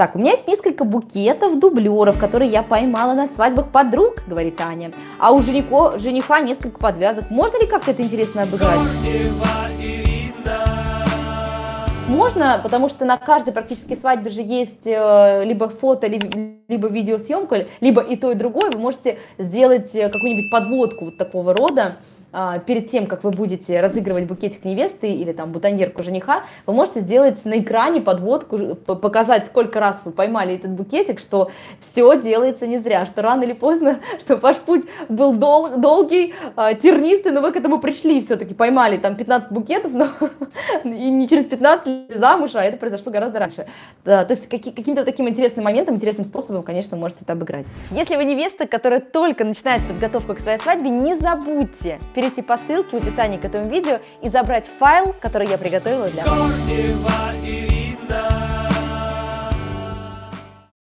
Так, у меня есть несколько букетов, дублеров, которые я поймала на свадьбах подруг, говорит Аня. А у женико, жениха несколько подвязок. Можно ли как-то это интересно обыграть? Можно, потому что на каждой практически свадьбе же есть э, либо фото, либо, либо видеосъемка, либо и то, и другое. Вы можете сделать э, какую-нибудь подводку вот такого рода, перед тем, как вы будете разыгрывать букетик невесты или там бутоньерку жениха, вы можете сделать на экране подводку, показать, сколько раз вы поймали этот букетик, что все делается не зря, что рано или поздно, что ваш путь был дол долгий, а, тернистый, но вы к этому пришли все-таки, поймали там 15 букетов, но и не через 15 замуж, а это произошло гораздо раньше. Да, то есть каким-то таким интересным моментом, интересным способом, конечно, можете это обыграть. Если вы невеста, которая только начинает подготовку к своей свадьбе, не забудьте перейти по ссылке в описании к этому видео и забрать файл, который я приготовила для вас.